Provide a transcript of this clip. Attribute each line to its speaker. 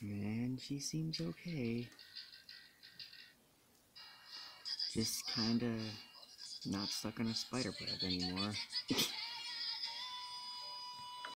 Speaker 1: And she seems okay. Just kinda not stuck in a spider web anymore.